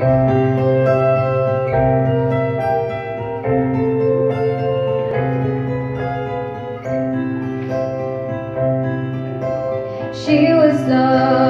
She was loved.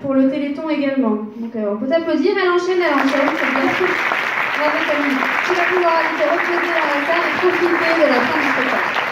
pour le Téléthon également. Donc euh, on peut applaudir, elle enchaîne, elle enchaîne, c'est bien. Camille. Tu vas pouvoir aller te reposer dans la salle et profiter de la fin du spectacle.